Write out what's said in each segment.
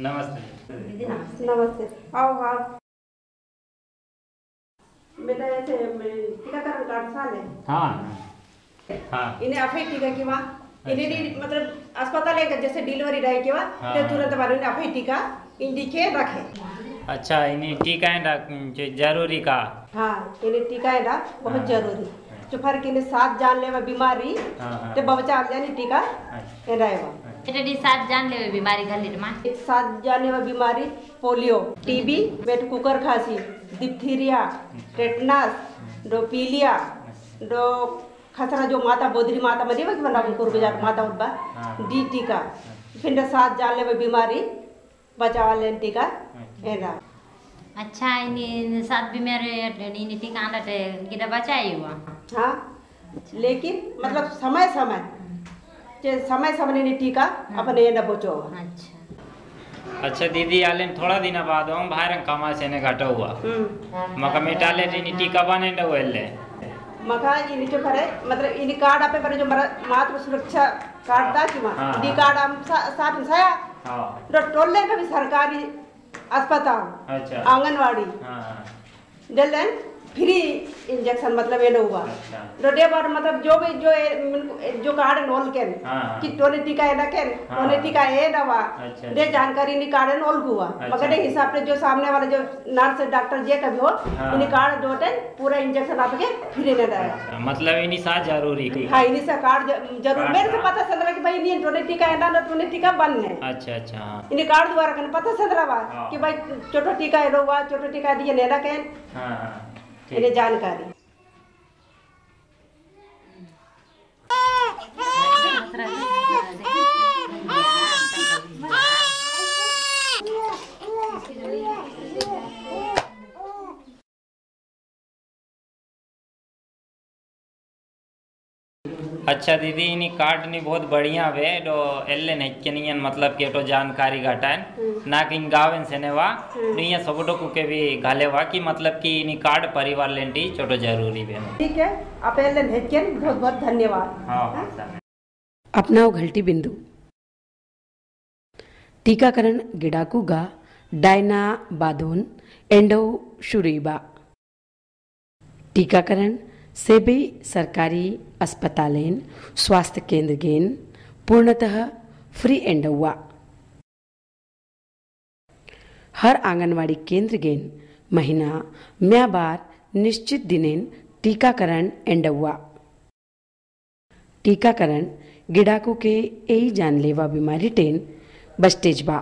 नमस्ते। दीदी नमस्ते। नमस्ते। आओ आओ। बेटा ऐसे टीकाकरण कार्ड साल है हाँ हाँ। इन्हें अफे टीका किंवा इन्हें यदि मतलब अस्पताल जैसे डिलीवरी रहे के बाद तुरंत बारे आप टीका इंडिके रखे अच्छा इन्हें टीका ज़रूरी का हाँ इन्हें टीका बहुत ज़रूरी जो फ़र्क इन्हें साथ जान ले बीमारी तो बच्चा जाने टीका रहेगा साथ जान ले बीमारी घलिर माँ साथ जाने में बीमारी पोलियो टीबी वेट कुकर खांसी डिप्थीरिया टेटनस डोपीलिया डो खसरा जो माता बोधरी माता मरी वही बना कुर्ब जात माता उब्बा हाँ। डी टीका। फिर साथ जान ले बीमारी बचावा लेन टीका। एना अच्छा, अच्छा इन साथ बीमारी इन टीका आना गिरा तो बचाई हुआ। हाँ। लेकिन मतलब समय समय जे समय समय ने टीका हाँ। अपने ये ना बचो अच्छा। अच्छा दीदी आलें थोड़ा दिन बाद हम भाई रंग कमा से ने घटा हुआ। हम्म। मकमेटाले रिनिटी कबाने बने ना वेले मका इन जो भरे मतलब इन कार्ड आपे पर जो मरा मातृ सुरक्षा कार्ड था कि वहाँ इन हाँ. कार्ड हम सा, साथ में साया? हाँ। तो टोले का भी सरकारी अस्पताल अच्छा। आंगनवाड़ी। हाँ हाँ, फ्री इंजेक्शन मतलब ये हुआ अच्छा तो डे बार मतलब जो भी जो जो कार्ड नोल के हाँ, हाँ. कि टोने टीका है ना के हाँ. टोने टीका ना हुआ अच्छा, दे अच्छा. जानकारी नहीं कार्ड नोल हुआ. मगर हिसाब से जो सामने वाले जो नर्स डॉक्टर जे कभी हो. इन्हीं कार्ड दो टेन पूरा इंजेक्शन आपके फ्री ने अच्छा, मतलब इन्हीं साथ ज़रूरी हाँ इन्हीं से कार्ड ज़रूर मेरे से पता चल रहा कि भाई टीका है ना टीका बन है अच्छा अच्छा इन्हें कार्ड द्वारा कन पता चल रहा. कि भाई छोटो टीका हुआ छोटो टीका दिए हाँ हाँ इन्हें ठीक जानकारी अच्छा दीदी इन्हीं कार्ड नी बहुत बढ़िया वे डो एल्ले नेक्केनियन मतलब के तो जानकारी घटान ना कि गावन से नेवा निया सबटो को के भी घालेवा कि मतलब कि इन्हीं कार्ड परिवार लेंटी छोटो ज़रूरी वे ठीक है आप एलन हेचकेन बहुत बहुत धन्यवाद। हाँ हाँ? सर अपनाव घलटी बिंदु। टीकाकरण गिडाकुगा डायना बादोन एंडो शुरीबा। टीकाकरण सेबी सरकारी अस्पतालेन, स्वास्थ्य केंद्र गेन, पूर्णतः फ्री एंडौवा हर आंगनवाड़ी केंद्र गेन, महीना, म्या बार निश्चित दिनेन टीकाकरण एंडौवा टीकाकरण गिडाकू के एई जानलेवा बीमारी टेन बस्टेज बा।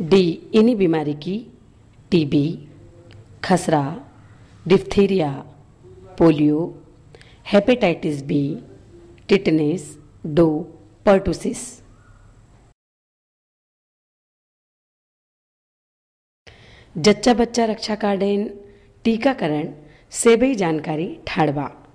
डी, इन्हीं बीमारी की टीबी खसरा diphtheria polio, hepatitis B, tetanus dough pertussis. जच्चा बच्चा रक्षा कार्डेन टीकाकरण से भी जानकारी, ठाड़वा।